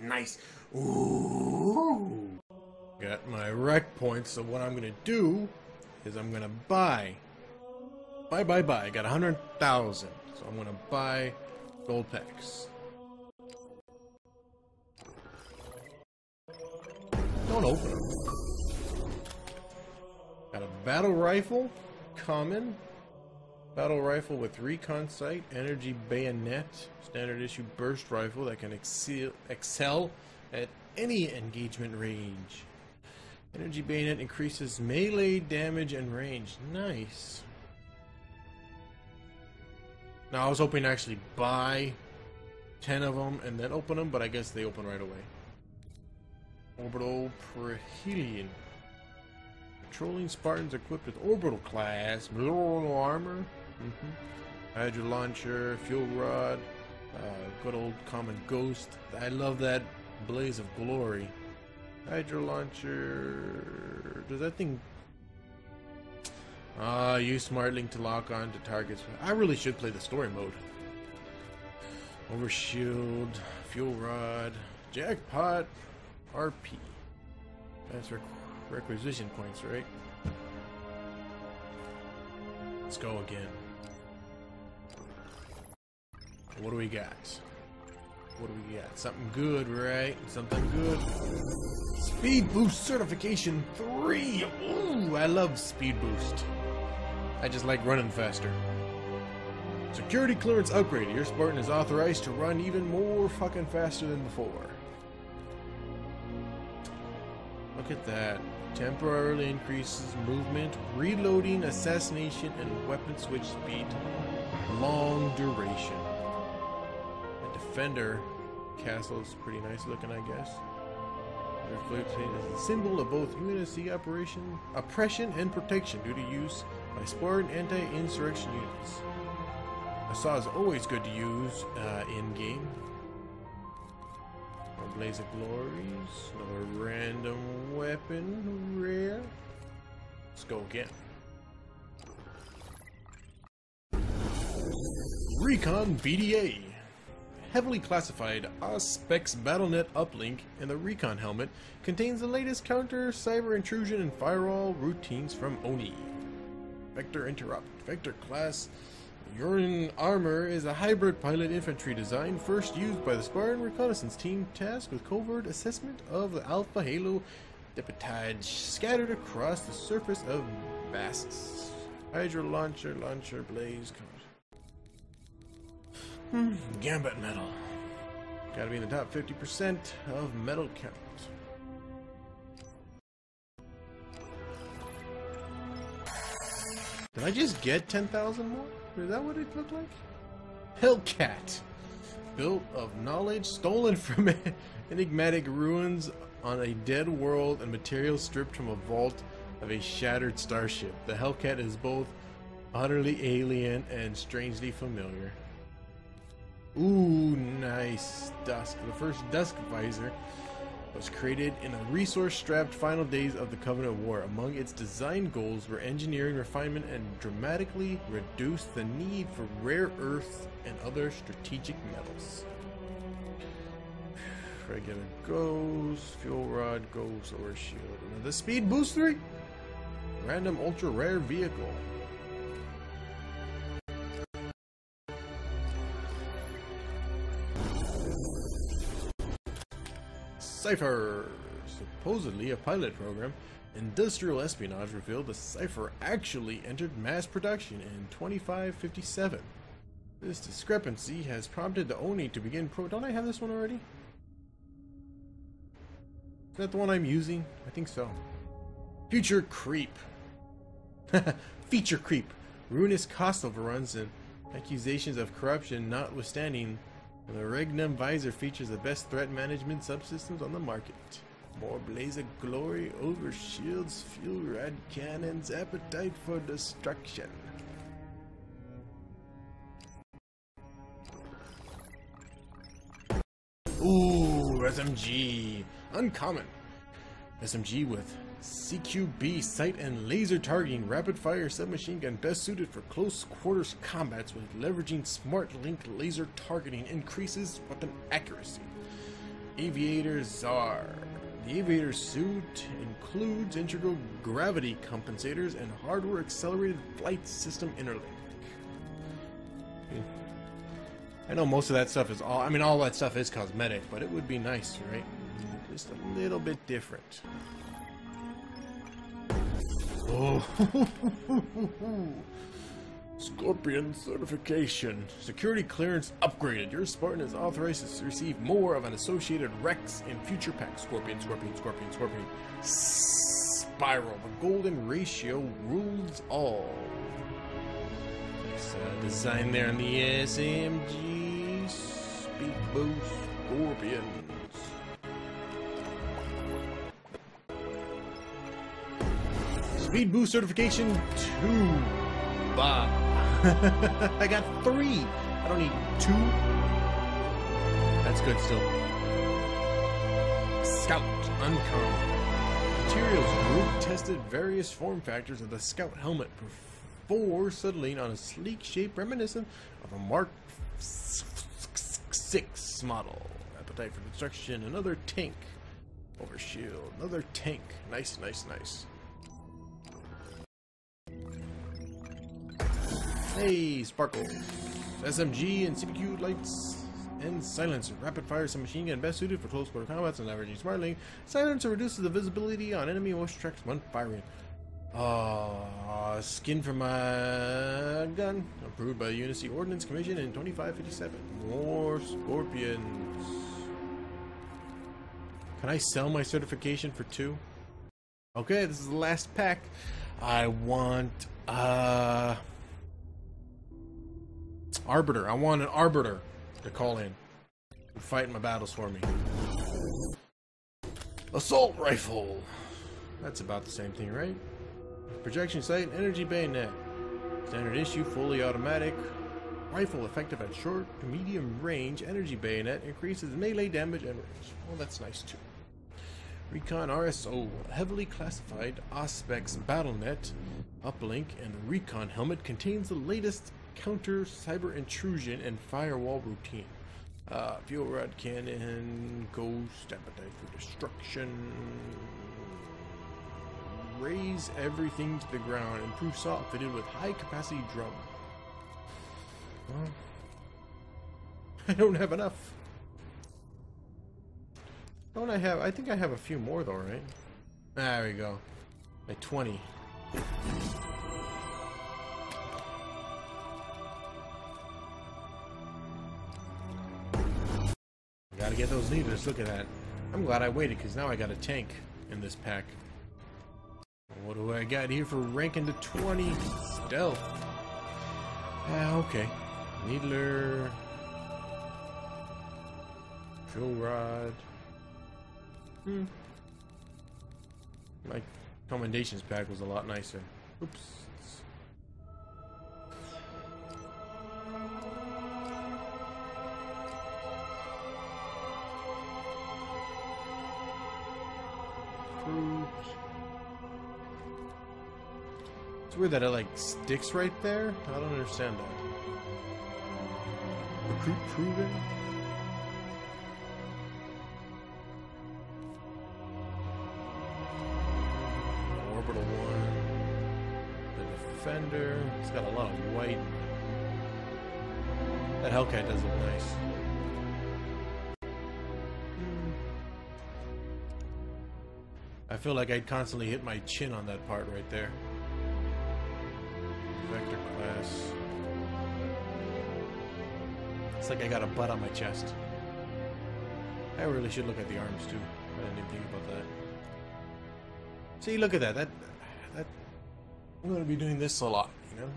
nice. Ooh. Got my Req points, so what I'm gonna do is I'm gonna buy. Buy, buy, buy. I got 100,000. So I'm gonna buy gold packs. Don't open them. Got a battle rifle, common. Battle rifle with recon sight, energy bayonet, standard issue burst rifle that can excel, excel at any engagement range. Energy bayonet increases melee damage and range. Nice. Now I was hoping to actually buy 10 of them and then open them, but I guess they open right away. Orbital Perihelion. Patrolling Spartans equipped with orbital class, armor, mm -hmm. Hydra launcher, fuel rod, uh, good old common ghost. I love that blaze of glory. Hydra launcher. Does that thing? Ah, uh, use smart link to lock on to targets. I really should play the story mode. Overshield, fuel rod, jackpot, RP. That's requ requisition points, right? Let's go again. What do we got? What do we got? Something good, right? Something good. Speed Boost Certification 3! Ooh, I love Speed Boost. I just like running faster. Security clearance upgrade. Your Spartan is authorized to run even more fucking faster than before. Look at that. Temporarily increases movement, reloading, assassination, and weapon switch speed. Long duration. A defender castle is pretty nice looking, I guess. Reflected as a symbol of both UNSC operation, oppression and protection due to use by Spartan anti-insurrection units. A saw is always good to use uh, in-game. Blaze of Glories. Another random weapon. Rare. Let's go again. Recon BDA. Heavily classified Auspex BattleNet uplink in the Recon helmet contains the latest counter cyber intrusion and firewall routines from ONI. Vector Interrupt. Vector class Urin Armor is a hybrid pilot infantry design first used by the Spartan reconnaissance team tasked with covert assessment of the Alpha Halo depotage scattered across the surface of Basis. Hydra launcher, launcher, blaze, hmm, Gambit metal. Gotta be in the top 50% of metal count. Did I just get 10,000 more? Is that what it looked like? Hellcat. Built of knowledge stolen from enigmatic ruins on a dead world and materials stripped from a vault of a shattered starship. The Hellcat is both utterly alien and strangely familiar. Ooh, nice. Dusk. The first Dusk visor was created in the resource-strapped final days of the Covenant War. Among its design goals were engineering refinement and dramatically reduce the need for rare earths and other strategic metals. Regular goes, fuel rod goes, or shield. Another speed boost 3? Random ultra rare vehicle. Cypher! Supposedly a pilot program, industrial espionage revealed the Cypher actually entered mass production in 2557. This discrepancy has prompted the Oni to begin pro- Don't I have this one already? Is that the one I'm using? I think so. Future Creep. Feature Creep. Ruinous cost overruns and accusations of corruption notwithstanding the Regnum Visor features the best threat management subsystems on the market. More blaze of glory over shields, fuel rod cannons, appetite for destruction. Ooh, SMG. Uncommon. SMG with CQB sight and laser targeting rapid fire submachine gun best suited for close quarters combats with leveraging smart link laser targeting increases weapon accuracy. Aviator Czar. The aviator suit includes integral gravity compensators and hardware accelerated flight system interlink. I know most of that stuff is all, I mean, all that stuff is cosmetic, but it would be nice, right? Just a little bit different. Oh, Scorpion certification. Security clearance upgraded. Your Spartan is authorized to receive more of an associated REQs in future packs. Scorpion, Scorpion, Scorpion, Scorpion. Spiral. The golden ratio rules all. Nice uh, design there on the SMG. Speed boost Speed boost certification 2. Bah. I got three. I don't need two. That's good still. Scout Uncommon. Materials group tested various form factors of the Scout helmet before settling on a sleek shape reminiscent of a Mark 6 model. Appetite for destruction, another tank. Over shield, another tank. Nice, nice, nice. Hey, Sparkle. SMG and CPQ lights and silencer. Rapid fire submachine gun best suited for close quarter combats and averaging smartly. Silencer reduces the visibility on enemy motion tracks when firing. Uh, skin for my gun. Approved by the Unity Ordnance Commission in 2557. More scorpions. Can I sell my certification for two? Okay, this is the last pack. I want, uh... Arbiter. I want an Arbiter to call in and fight my battles for me. Assault Rifle. That's about the same thing, right? Projection sight, energy bayonet. Standard issue, fully automatic. Rifle effective at short to medium range. Energy bayonet increases melee damage and range. Well, that's nice too. Recon RSO, heavily classified Auspex BattleNet uplink and Recon helmet contains the latest counter cyber intrusion and firewall routine. Uh, fuel rod cannon, ghost, appetite for destruction. Raise everything to the ground. Improve salt fitted with high capacity drum. Well, I don't have enough. Don't I have? I think I have a few more though, right? There we go. At 20. Gotta get those leaders. Look at that. I'm glad I waited because now I got a tank in this pack. What do I got here for ranking to 20? Stealth. Ah, okay. Needler. Drill rod. Hmm. My commendations pack was a lot nicer. Oops. It's weird that it like sticks right there. I don't understand that. Recruit proven. Orbital one. The defender. It's got a lot of white. That Hellcat does look nice. Hmm. I feel like I'd constantly hit my chin on that part right there. Vector class. It's like I got a butt on my chest. I really should look at the arms too. I didn't even think about that. See, look at that. That that I'm gonna be doing this a lot, you know?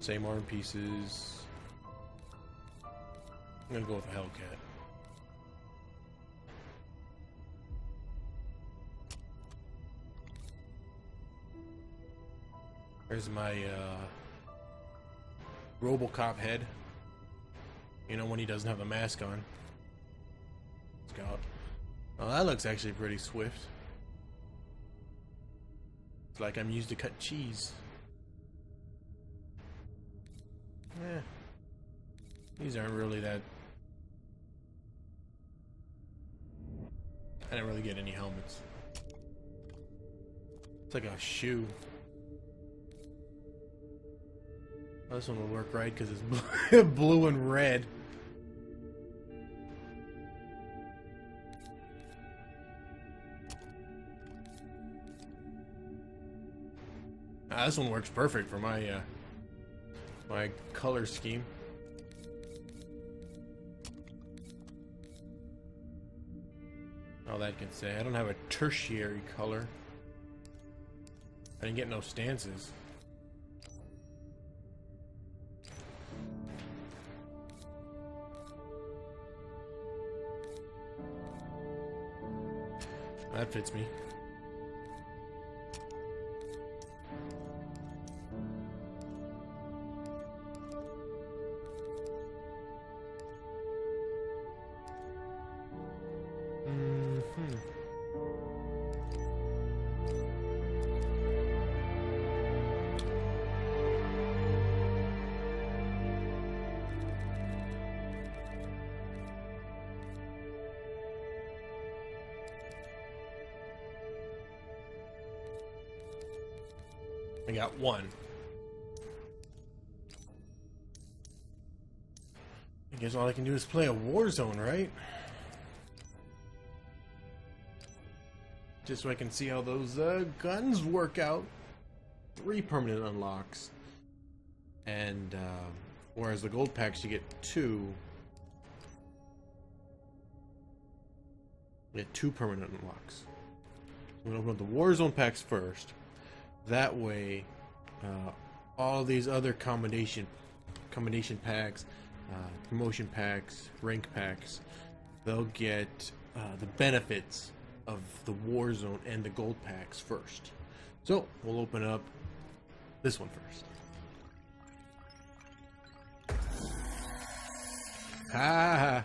Same arm pieces. I'm gonna go with a Hellcat. There's my uh, Robocop head. You know when he doesn't have a mask on. Scout. Oh, that looks actually pretty swift. It's like I'm used to cut cheese. Eh. These aren't really that... I didn't really get any helmets. It's like a shoe. This one will work right because it's blue and red. This one works perfect for my uh, my color scheme. All that can say. I don't have a tertiary color. I didn't get no stances. That fits me. I got one. I guess all I can do is play a war zone, right? Just so I can see how those uh, guns work out. Three permanent unlocks. And, uh, whereas the gold packs you get two. Get two permanent unlocks. I'm gonna open up the Warzone packs first. That way, uh, all these other combination combination packs, uh, promotion packs, rank packs, they'll get uh, the benefits of the Warzone and the gold packs first. So we'll open up this one first. Ah,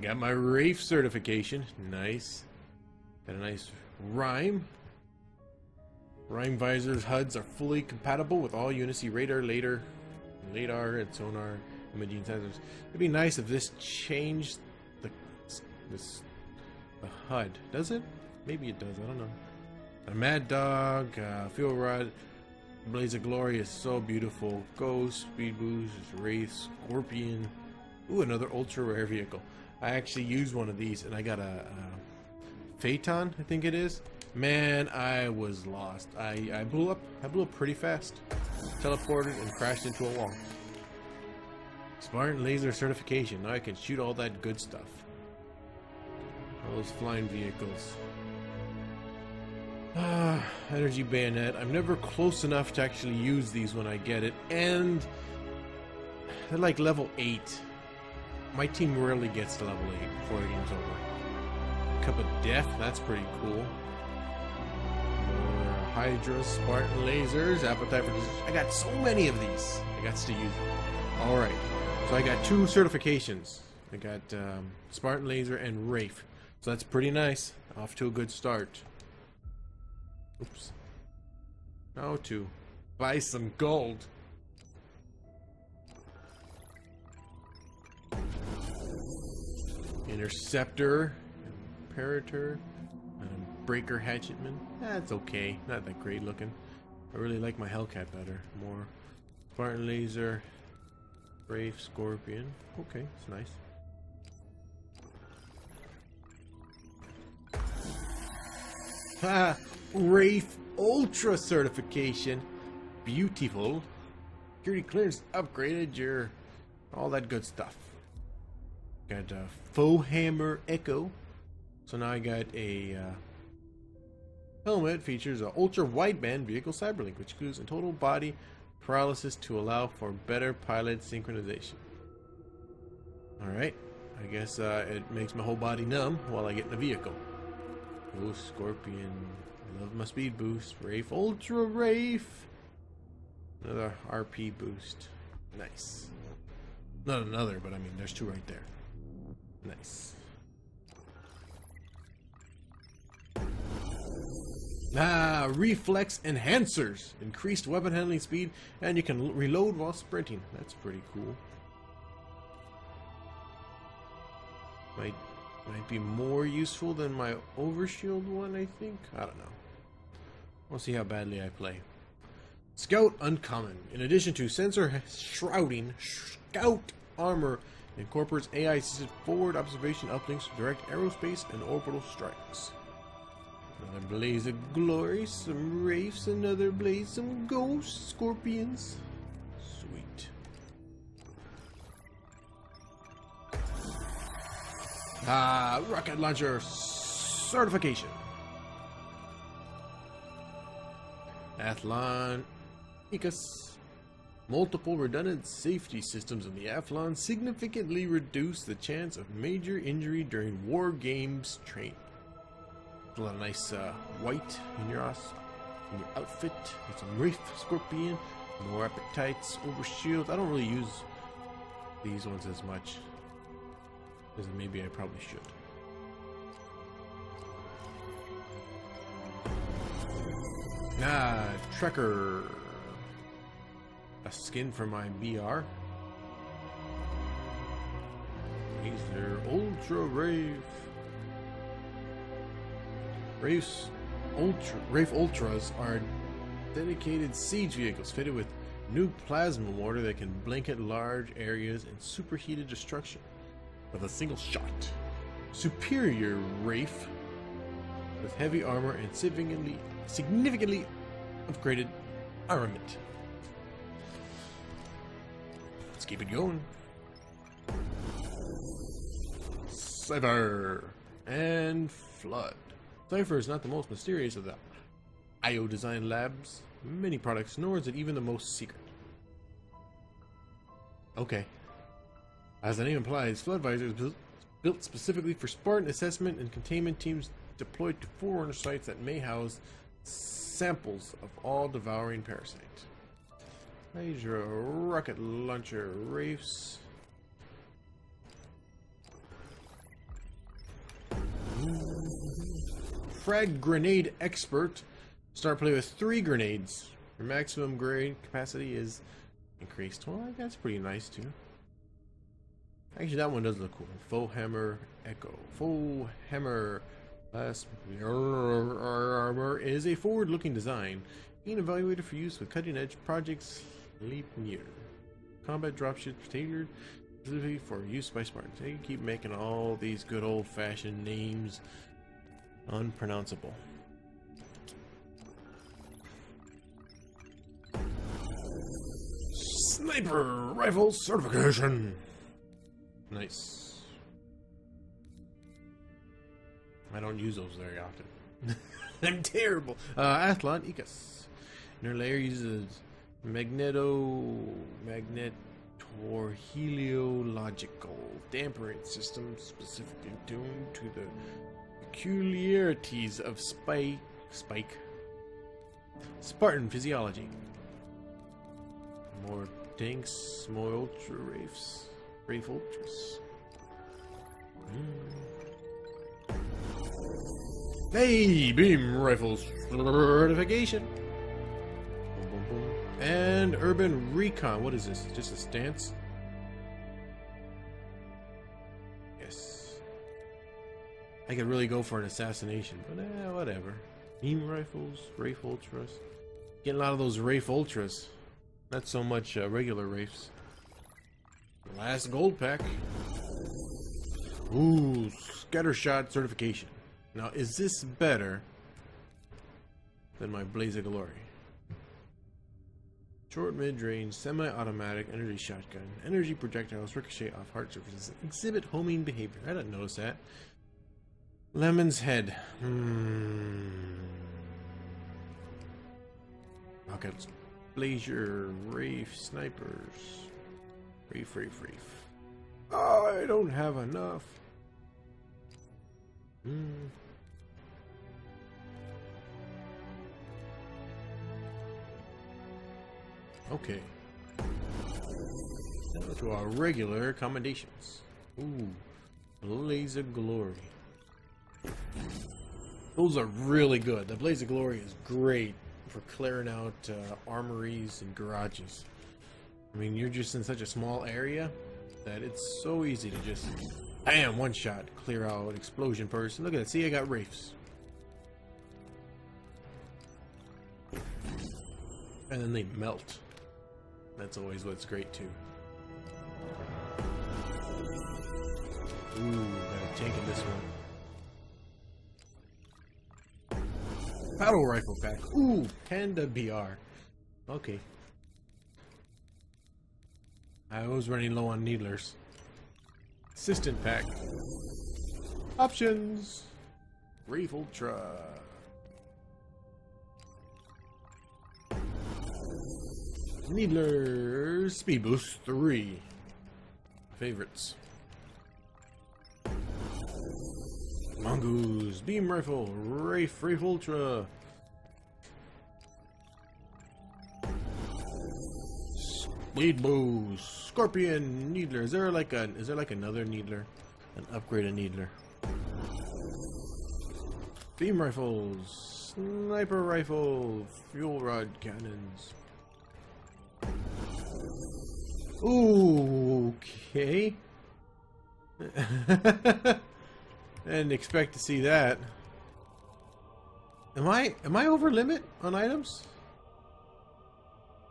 got my Wraith certification. Nice. Got a nice rhyme. Rhyme Visor's HUDs are fully compatible with all Unici radar, later, radar, and sonar imaging sensors. It'd be nice if this changed the this the HUD. Does it? Maybe it does. I don't know. A Mad Dog, uh, Fuel Rod, Blaze of Glory is so beautiful. Ghost, Speed Boost, Wraith, Scorpion. Ooh, another ultra rare vehicle. I actually used one of these, and I got a, a Phaeton, I think it is. Man, I was lost. I, I blew up. I blew up pretty fast. Teleported and crashed into a wall. Spartan laser certification. Now I can shoot all that good stuff. All those flying vehicles. Ah, energy bayonet. I'm never close enough to actually use these when I get it. And they're like level 8. My team rarely gets to level 8 before the game's over. Cup of Death. That's pretty cool. Hydra, Spartan lasers, appetite for I got so many of these. I got to use them. Alright. So I got two certifications. I got um, Spartan laser and Wraith. So that's pretty nice. Off to a good start. Oops. Now to buy some gold. Interceptor, Imperator, Breaker Hatchetman. That's okay. Not that great looking. I really like my Hellcat better. More Spartan Laser, Brave Scorpion. Okay, it's nice. Ha! Wraith Ultra certification. Beautiful. Security clearance upgraded your... All that good stuff. Got a Faux Hammer Echo. So now I got a... Uh, helmet features an ultra wideband vehicle cyberlink, which includes a total body paralysis to allow for better pilot synchronization. Alright, I guess uh, it makes my whole body numb while I get in the vehicle. Oh, Scorpion. I love my speed boost. Wraith Ultra Wraith. Another RP boost. Nice. Not another, but I mean, there's two right there. Nice. Ah, reflex enhancers. Increased weapon handling speed, and you can reload while sprinting. That's pretty cool. Might might be more useful than my overshield one, I think. I don't know. We'll see how badly I play. Scout Uncommon. In addition to sensor shrouding, Scout Armor incorporates AI-assisted forward observation uplinks to direct aerospace and orbital strikes. Another blaze of glory, some wraiths, another blaze, some ghosts, scorpions. Sweet. Ah, rocket launcher certification. Athlon Icus. Multiple redundant safety systems in the Athlon significantly reduce the chance of major injury during war games training. A nice uh, white in your, in your outfit. Get some Reef Scorpion, more appetites, over Shield. I don't really use these ones as much as maybe I probably should. Ah, Trekker. A skin for my BR. Are Ultra Wraith. Wraiths Ultra Wraith Ultras are dedicated siege vehicles fitted with new plasma mortar that can blanket large areas in superheated destruction with a single shot. Superior Wraith with heavy armor and significantly significantly upgraded armament. Let's keep it going. Cypher and Flood. Cypher is not the most mysterious of the IO Design Labs many products, nor is it even the most secret. Okay. As the name implies, Flood Visor is built specifically for Spartan assessment and containment teams deployed to Forerunner sites that may house samples of all devouring parasites. Hydra rocket launcher wraiths. Frag grenade expert. Start play with three grenades. Your maximum grade capacity is increased. Well, that's pretty nice too. Actually, that one does look cool. Full hammer echo. Full hammer Last armor is a forward-looking design, being evaluated for use with cutting-edge projects leap near. Combat dropships tailored specifically for use by Spartans. They keep making all these good old-fashioned names unpronounceable. Sniper rifle certification. Nice. I don't use those very often. I'm terrible. Uh, Athlon. Inner layer uses magneto magnetoheliological dampering system specifically tuned to the peculiarities of spike spike Spartan physiology. More tanks, more ultra wraiths, wraith ultras. Mm. Hey, beam rifles certification. And urban recon. What is this? Just a stance? I could really go for an assassination, but eh, whatever. Beam rifles, Wraith Ultras. Getting a lot of those Wraith Ultras. Not so much uh, regular Wraiths. Last gold pack. Ooh, Scattershot certification. Now, is this better than my Blaze of Glory? Short mid-range, semi-automatic energy shotgun. Energy projectiles ricochet off hard surfaces. Exhibit homing behavior. I didn't notice that. Lemon's head. Hmm. Rockets. Blazer. Wraith. Snipers. Reef, reef, reef. I don't have enough. Hmm. Okay. Now to our regular accommodations. Ooh. Blaze of Glory. Those are really good. The Blaze of Glory is great for clearing out uh, armories and garages. I mean, you're just in such a small area that it's so easy to just, bam, one shot, clear out explosion person. Look at that. See, I got Wraiths. And then they melt. That's always what's great too. Ooh, got a tank in this one. Battle rifle pack. Ooh, Panda BR. Okay. I was running low on needlers. Assistant pack. Options. Reef Ultra. Needler Speed Boost 3. Favorites. Mongoose, Beam Rifle, Rafe, Rafe Ultra. Speed Boost, Scorpion, Needler. Is there like a is there like another Needler? An upgraded Needler. Beam rifles, sniper rifle, fuel rod cannons. Ooh, okay. Didn't expect to see that. Am I am I over limit on items?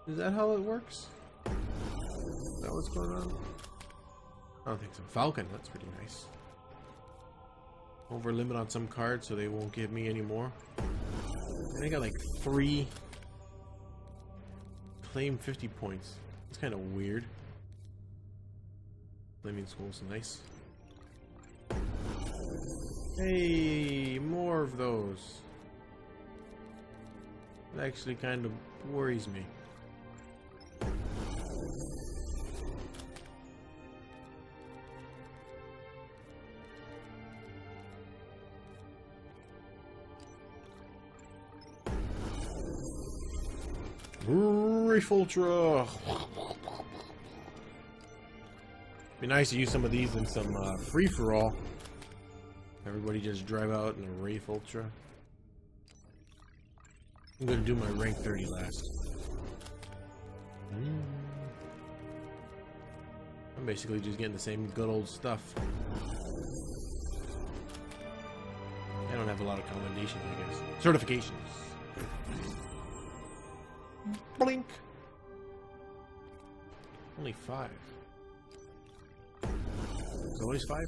Is that how it works? Is that what's going on? I don't think so. Falcon, that's pretty nice. Over limit on some cards so they won't give me any more. And I got like three claim 50 points. It's kind of weird. Flaming Skull's nice. Hey, more of those. It actually kind of worries me. Reef Ultra! Be nice to use some of these in some uh, free-for-all. Everybody just drive out in a Wraith Ultra. I'm gonna do my rank 30 last. I'm basically just getting the same good old stuff. I don't have a lot of commendations, I guess. Certifications. Blink. Only five. It's always five?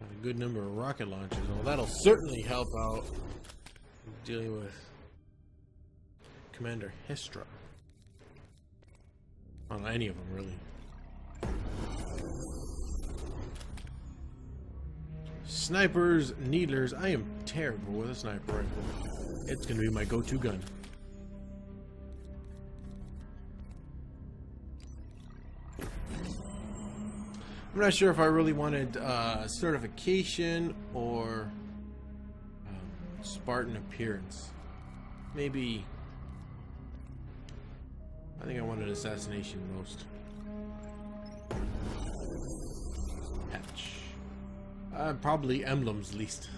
A good number of rocket launchers. Well, that'll certainly help out dealing with Commander Hestra. On any of them, really. Snipers, needlers. I am terrible with a sniper rifle. It's going to be my go-to gun. I'm not sure if I really wanted uh, certification or um, Spartan appearance. Maybe. I think I wanted assassination most. Hatch. Uh, probably emblems least.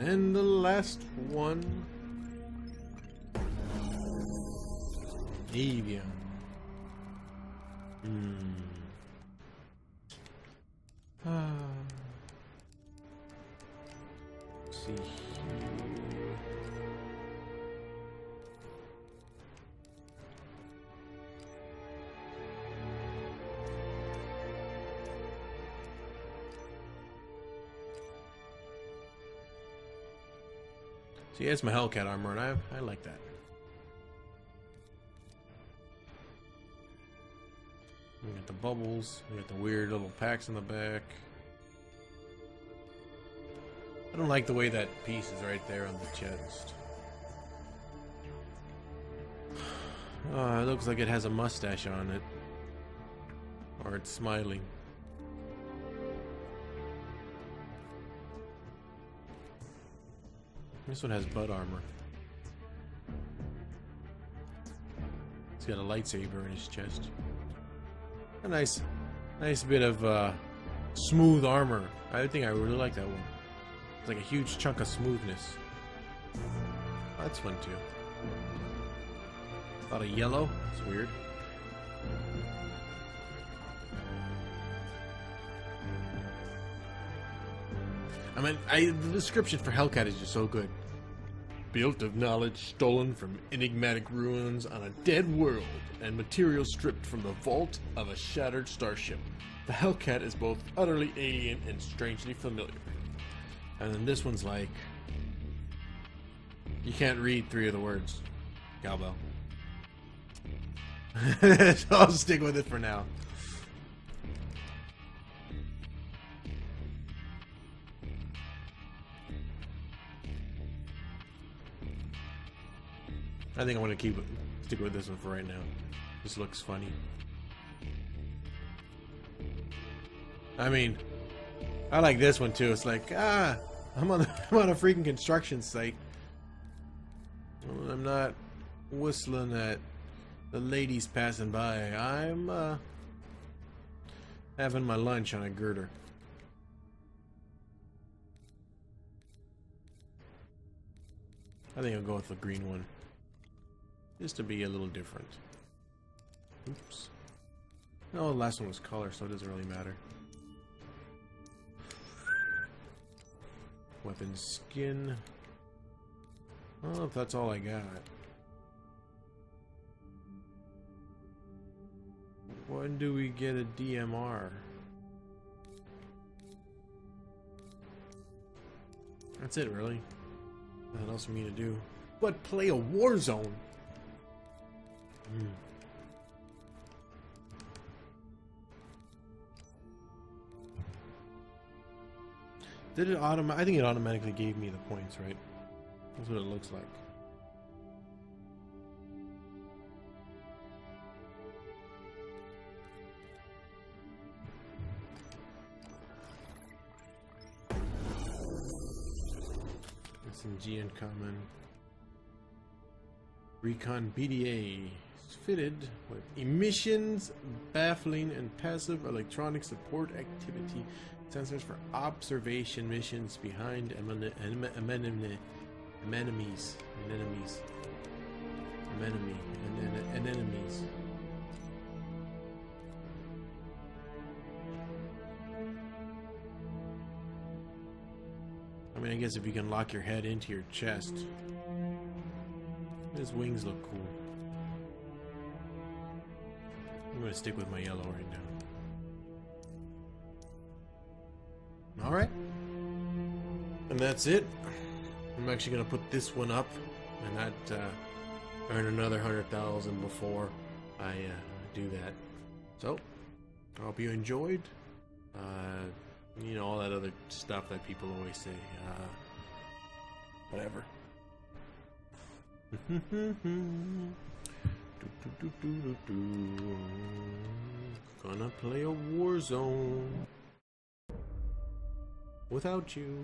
And the last one. Avian. See here. See, it's my Hellcat armor, and I, I like that. Bubbles. We got the weird little packs in the back. I don't like the way that piece is right there on the chest. Oh, it looks like it has a mustache on it. Or it's smiling. This one has butt armor. He's got a lightsaber in his chest. A nice Nice bit of uh, smooth armor. I think I really like that one. It's like a huge chunk of smoothness. That's fun too. A lot of yellow. It's weird. I mean, I, the description for Hellcat is just so good. Built of knowledge stolen from enigmatic ruins on a dead world, and material stripped from the vault of a shattered starship. The Hellcat is both utterly alien and strangely familiar. And then this one's like. You can't read three of the words. Cowbell. so I'll stick with it for now. I think I'm gonna keep stick with this one for right now. This looks funny. I mean, I like this one too. It's like, ah, I'm on, the, I'm on a freaking construction site. I'm not whistling at the ladies passing by. I'm uh, having my lunch on a girder. I think I'll go with the green one. Just to be a little different. Oops. No, the last one was color, so it doesn't really matter. Weapon skin. I don't know if that's all I got. When do we get a DMR? That's it, really. Nothing else for me to do. But play a war Hmm. Did it automatic? I think it automatically gave me the points, right? That's what it looks like. SMG uncommon. Recon BDA is fitted with emissions, baffling, and passive electronic support activity sensors for observation missions behind enemies. Anemone. Anemones. I mean, I guess if you can lock your head into your chest. His wings look cool. Gonna stick with my yellow right now. Alright. And that's it. I'm actually gonna put this one up and not uh, earn another hundred thousand before I uh, do that. So, I hope you enjoyed. Uh, you know, all that other stuff that people always say. Uh, whatever. Gonna play a war zone without you.